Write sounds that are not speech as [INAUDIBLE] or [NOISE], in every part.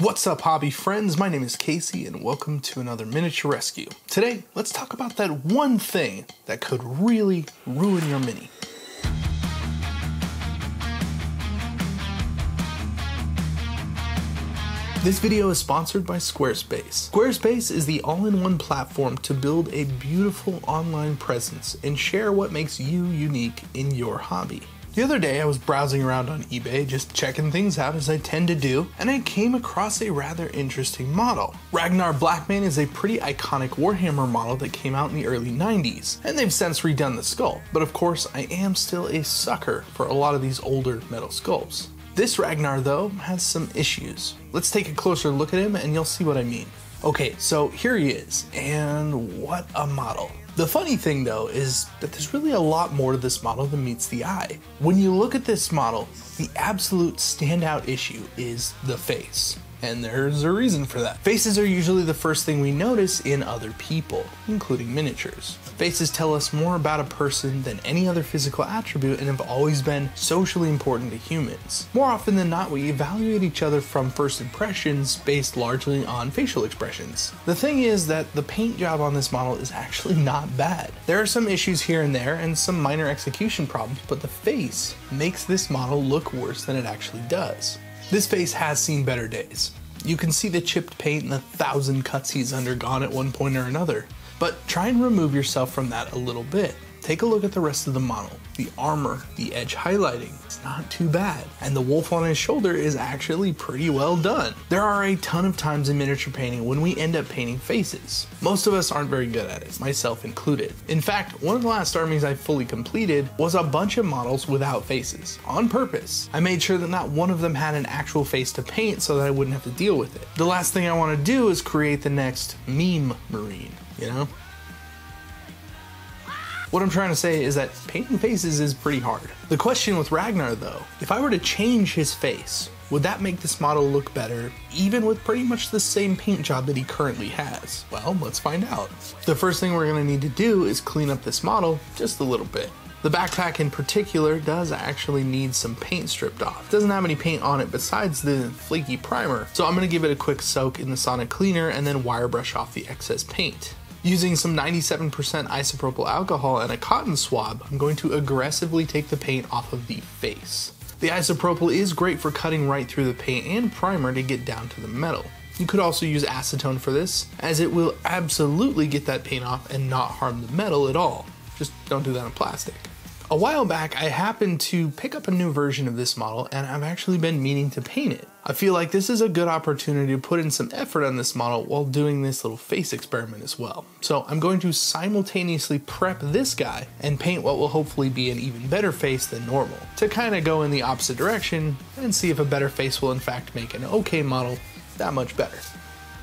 What's up, hobby friends? My name is Casey, and welcome to another Miniature Rescue. Today, let's talk about that one thing that could really ruin your mini. This video is sponsored by Squarespace. Squarespace is the all-in-one platform to build a beautiful online presence and share what makes you unique in your hobby. The other day I was browsing around on eBay just checking things out as I tend to do, and I came across a rather interesting model. Ragnar Blackmane is a pretty iconic Warhammer model that came out in the early 90s, and they've since redone the skull, but of course I am still a sucker for a lot of these older metal sculpts. This Ragnar though has some issues. Let's take a closer look at him and you'll see what I mean. Okay, so here he is, and what a model. The funny thing though is that there's really a lot more to this model than meets the eye. When you look at this model, the absolute standout issue is the face and there's a reason for that. Faces are usually the first thing we notice in other people, including miniatures. Faces tell us more about a person than any other physical attribute and have always been socially important to humans. More often than not, we evaluate each other from first impressions based largely on facial expressions. The thing is that the paint job on this model is actually [LAUGHS] not bad. There are some issues here and there and some minor execution problems, but the face makes this model look worse than it actually does. This face has seen better days. You can see the chipped paint and the thousand cuts he's undergone at one point or another. But try and remove yourself from that a little bit. Take a look at the rest of the model. The armor, the edge highlighting, it's not too bad. And the wolf on his shoulder is actually pretty well done. There are a ton of times in miniature painting when we end up painting faces. Most of us aren't very good at it, myself included. In fact, one of the last armies I fully completed was a bunch of models without faces, on purpose. I made sure that not one of them had an actual face to paint so that I wouldn't have to deal with it. The last thing I want to do is create the next meme marine, you know? What I'm trying to say is that painting faces is pretty hard. The question with Ragnar though, if I were to change his face, would that make this model look better, even with pretty much the same paint job that he currently has? Well, let's find out. The first thing we're gonna need to do is clean up this model just a little bit. The backpack in particular does actually need some paint stripped off. It doesn't have any paint on it besides the flaky primer, so I'm gonna give it a quick soak in the sonic cleaner and then wire brush off the excess paint. Using some 97% isopropyl alcohol and a cotton swab, I'm going to aggressively take the paint off of the face. The isopropyl is great for cutting right through the paint and primer to get down to the metal. You could also use acetone for this, as it will absolutely get that paint off and not harm the metal at all. Just don't do that on plastic. A while back, I happened to pick up a new version of this model and I've actually been meaning to paint it. I feel like this is a good opportunity to put in some effort on this model while doing this little face experiment as well. So I'm going to simultaneously prep this guy and paint what will hopefully be an even better face than normal to kind of go in the opposite direction and see if a better face will in fact make an okay model that much better.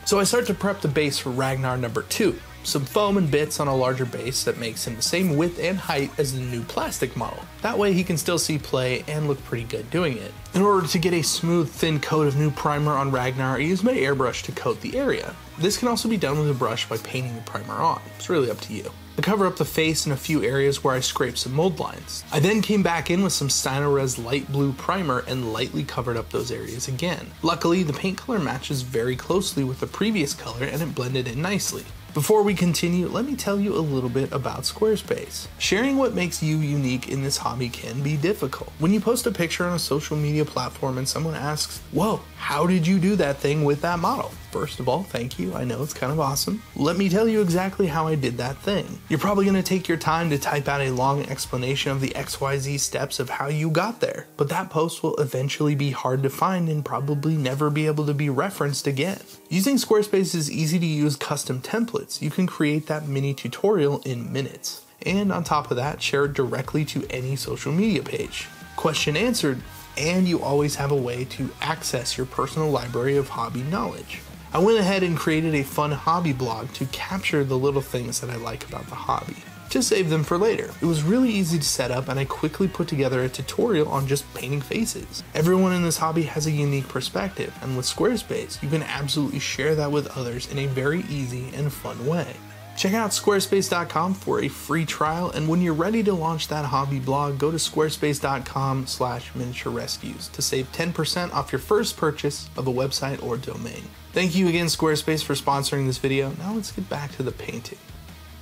So I start to prep the base for Ragnar number 2 some foam and bits on a larger base that makes him the same width and height as the new plastic model. That way he can still see play and look pretty good doing it. In order to get a smooth, thin coat of new primer on Ragnar, I use my airbrush to coat the area. This can also be done with a brush by painting the primer on. It's really up to you. I cover up the face in a few areas where I scraped some mold lines. I then came back in with some Stynylrez light blue primer and lightly covered up those areas again. Luckily, the paint color matches very closely with the previous color and it blended in nicely. Before we continue, let me tell you a little bit about Squarespace. Sharing what makes you unique in this hobby can be difficult. When you post a picture on a social media platform and someone asks, Whoa, how did you do that thing with that model? First of all, thank you. I know it's kind of awesome. Let me tell you exactly how I did that thing. You're probably going to take your time to type out a long explanation of the XYZ steps of how you got there, but that post will eventually be hard to find and probably never be able to be referenced again. Using Squarespace's easy to use custom templates, you can create that mini tutorial in minutes. And on top of that, share it directly to any social media page. Question answered, and you always have a way to access your personal library of hobby knowledge. I went ahead and created a fun hobby blog to capture the little things that I like about the hobby to save them for later. It was really easy to set up and I quickly put together a tutorial on just painting faces. Everyone in this hobby has a unique perspective and with Squarespace you can absolutely share that with others in a very easy and fun way. Check out squarespace.com for a free trial, and when you're ready to launch that hobby blog, go to squarespace.com slash miniature rescues to save 10% off your first purchase of a website or domain. Thank you again, Squarespace, for sponsoring this video. Now let's get back to the painting.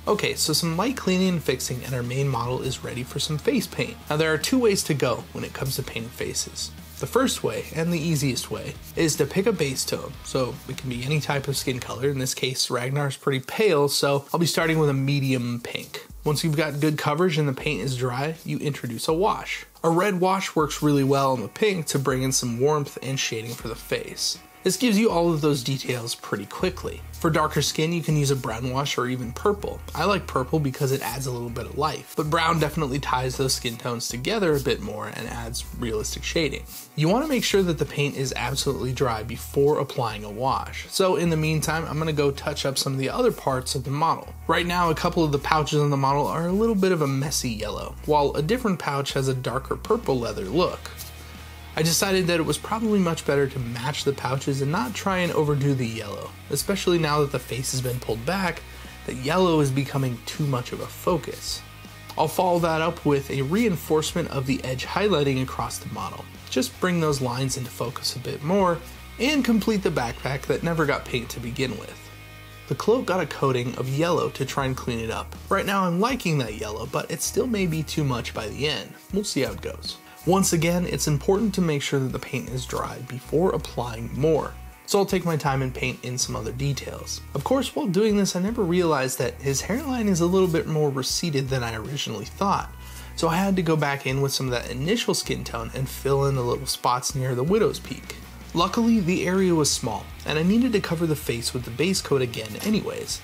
Okay, so some light cleaning and fixing and our main model is ready for some face paint. Now there are two ways to go when it comes to painting faces. The first way, and the easiest way, is to pick a base tone. So it can be any type of skin color. In this case, Ragnar's pretty pale, so I'll be starting with a medium pink. Once you've got good coverage and the paint is dry, you introduce a wash. A red wash works really well on the pink to bring in some warmth and shading for the face. This gives you all of those details pretty quickly. For darker skin, you can use a brown wash or even purple. I like purple because it adds a little bit of life, but brown definitely ties those skin tones together a bit more and adds realistic shading. You want to make sure that the paint is absolutely dry before applying a wash. So in the meantime, I'm going to go touch up some of the other parts of the model. Right now, a couple of the pouches on the model are a little bit of a messy yellow, while a different pouch has a darker purple leather look. I decided that it was probably much better to match the pouches and not try and overdo the yellow, especially now that the face has been pulled back, that yellow is becoming too much of a focus. I'll follow that up with a reinforcement of the edge highlighting across the model. Just bring those lines into focus a bit more and complete the backpack that never got paint to begin with. The cloak got a coating of yellow to try and clean it up. Right now I'm liking that yellow, but it still may be too much by the end. We'll see how it goes. Once again, it's important to make sure that the paint is dry before applying more. So I'll take my time and paint in some other details. Of course, while doing this, I never realized that his hairline is a little bit more receded than I originally thought. So I had to go back in with some of that initial skin tone and fill in the little spots near the widow's peak. Luckily, the area was small, and I needed to cover the face with the base coat again anyways,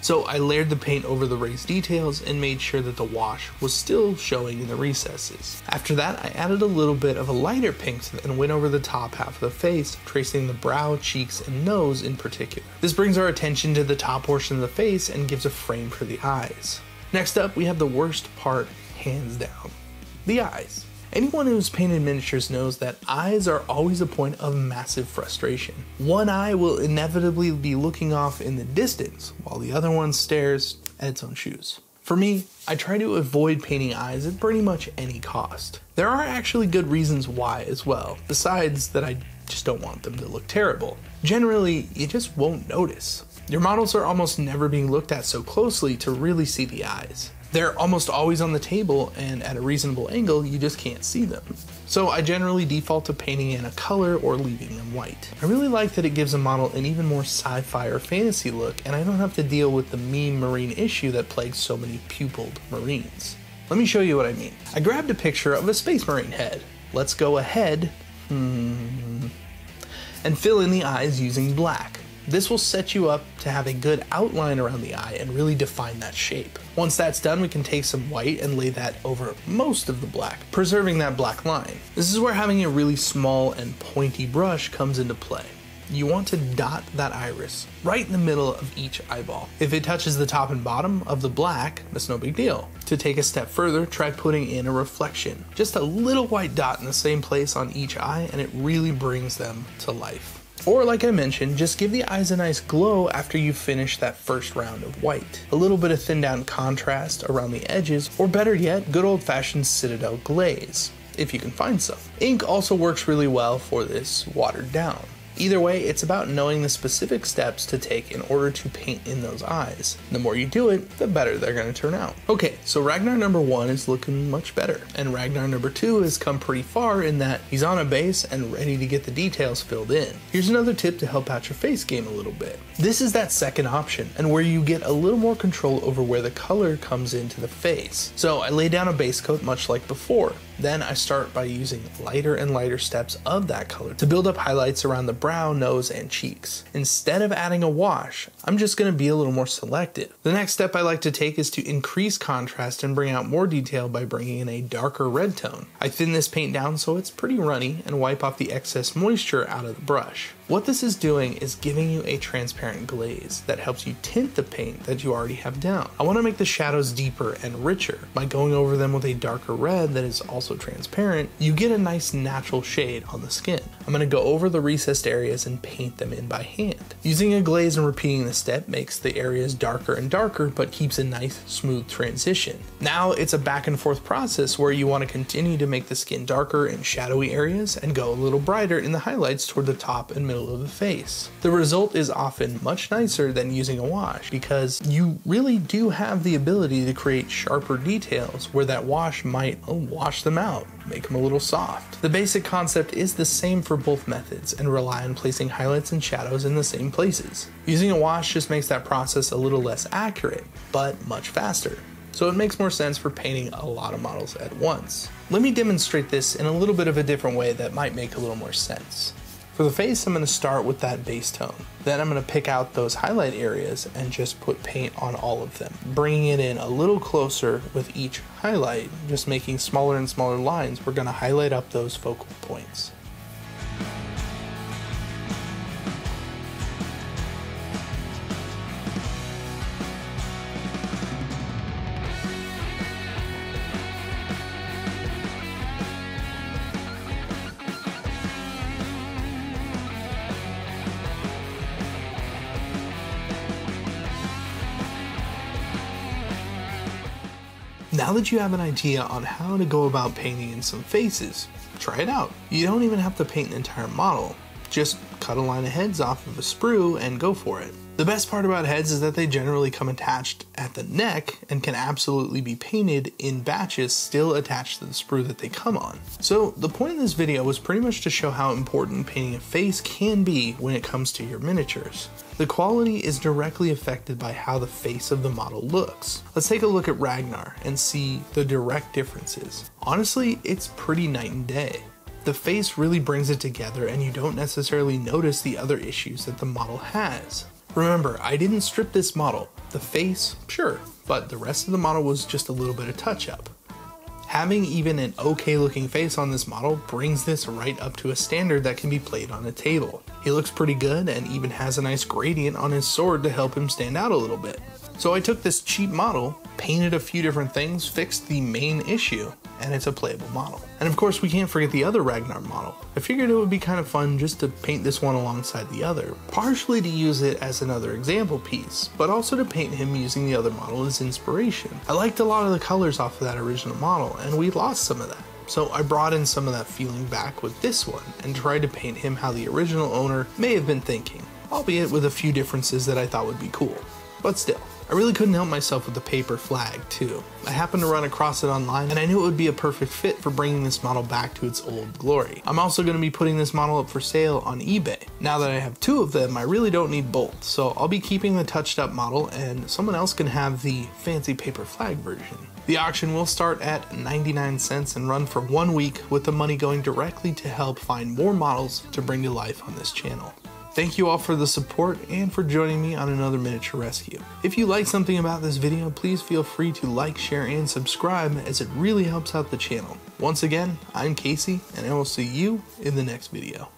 so I layered the paint over the raised details and made sure that the wash was still showing in the recesses. After that, I added a little bit of a lighter pink and went over the top half of the face, tracing the brow, cheeks, and nose in particular. This brings our attention to the top portion of the face and gives a frame for the eyes. Next up, we have the worst part, hands down, the eyes. Anyone who's painted miniatures knows that eyes are always a point of massive frustration. One eye will inevitably be looking off in the distance, while the other one stares at its own shoes. For me, I try to avoid painting eyes at pretty much any cost. There are actually good reasons why as well, besides that I just don't want them to look terrible. Generally, you just won't notice. Your models are almost never being looked at so closely to really see the eyes. They're almost always on the table and at a reasonable angle, you just can't see them. So I generally default to painting in a color or leaving them white. I really like that it gives a model an even more sci-fi or fantasy look and I don't have to deal with the meme marine issue that plagues so many pupilled marines. Let me show you what I mean. I grabbed a picture of a space marine head. Let's go ahead hmm, and fill in the eyes using black. This will set you up to have a good outline around the eye and really define that shape. Once that's done, we can take some white and lay that over most of the black, preserving that black line. This is where having a really small and pointy brush comes into play. You want to dot that iris right in the middle of each eyeball. If it touches the top and bottom of the black, that's no big deal. To take a step further, try putting in a reflection. Just a little white dot in the same place on each eye and it really brings them to life. Or like I mentioned, just give the eyes a nice glow after you finish that first round of white. A little bit of thin down contrast around the edges, or better yet, good old fashioned Citadel glaze, if you can find some. Ink also works really well for this watered down. Either way, it's about knowing the specific steps to take in order to paint in those eyes. The more you do it, the better they're going to turn out. Okay, so Ragnar number one is looking much better, and Ragnar number two has come pretty far in that he's on a base and ready to get the details filled in. Here's another tip to help out your face game a little bit. This is that second option, and where you get a little more control over where the color comes into the face. So I lay down a base coat much like before. Then I start by using lighter and lighter steps of that color to build up highlights around the brow, nose, and cheeks. Instead of adding a wash, I'm just going to be a little more selective. The next step I like to take is to increase contrast and bring out more detail by bringing in a darker red tone. I thin this paint down so it's pretty runny and wipe off the excess moisture out of the brush. What this is doing is giving you a transparent glaze that helps you tint the paint that you already have down. I want to make the shadows deeper and richer. By going over them with a darker red that is also transparent, you get a nice natural shade on the skin. I'm going to go over the recessed areas and paint them in by hand. Using a glaze and repeating the step makes the areas darker and darker but keeps a nice smooth transition. Now it's a back and forth process where you want to continue to make the skin darker in shadowy areas and go a little brighter in the highlights toward the top and middle middle of the face. The result is often much nicer than using a wash because you really do have the ability to create sharper details where that wash might wash them out, make them a little soft. The basic concept is the same for both methods and rely on placing highlights and shadows in the same places. Using a wash just makes that process a little less accurate, but much faster so it makes more sense for painting a lot of models at once. Let me demonstrate this in a little bit of a different way that might make a little more sense. For the face, I'm going to start with that base tone. Then I'm going to pick out those highlight areas and just put paint on all of them, bringing it in a little closer with each highlight, just making smaller and smaller lines. We're going to highlight up those focal points. Now that you have an idea on how to go about painting in some faces, try it out. You don't even have to paint an entire model. Just cut a line of heads off of a sprue and go for it. The best part about heads is that they generally come attached at the neck and can absolutely be painted in batches still attached to the sprue that they come on. So the point of this video was pretty much to show how important painting a face can be when it comes to your miniatures. The quality is directly affected by how the face of the model looks. Let's take a look at Ragnar and see the direct differences. Honestly, it's pretty night and day. The face really brings it together and you don't necessarily notice the other issues that the model has. Remember, I didn't strip this model. The face, sure, but the rest of the model was just a little bit of touch up. Having even an okay looking face on this model brings this right up to a standard that can be played on a table. He looks pretty good and even has a nice gradient on his sword to help him stand out a little bit. So I took this cheap model, painted a few different things, fixed the main issue, and it's a playable model. And of course we can't forget the other Ragnar model. I figured it would be kind of fun just to paint this one alongside the other, partially to use it as another example piece, but also to paint him using the other model as inspiration. I liked a lot of the colors off of that original model, and we lost some of that. So I brought in some of that feeling back with this one and tried to paint him how the original owner may have been thinking, albeit with a few differences that I thought would be cool. But still, I really couldn't help myself with the paper flag too. I happened to run across it online and I knew it would be a perfect fit for bringing this model back to its old glory. I'm also going to be putting this model up for sale on eBay. Now that I have two of them, I really don't need both, so I'll be keeping the touched up model and someone else can have the fancy paper flag version. The auction will start at 99 cents and run for one week with the money going directly to help find more models to bring to life on this channel. Thank you all for the support and for joining me on another miniature rescue. If you like something about this video, please feel free to like, share, and subscribe as it really helps out the channel. Once again, I'm Casey and I will see you in the next video.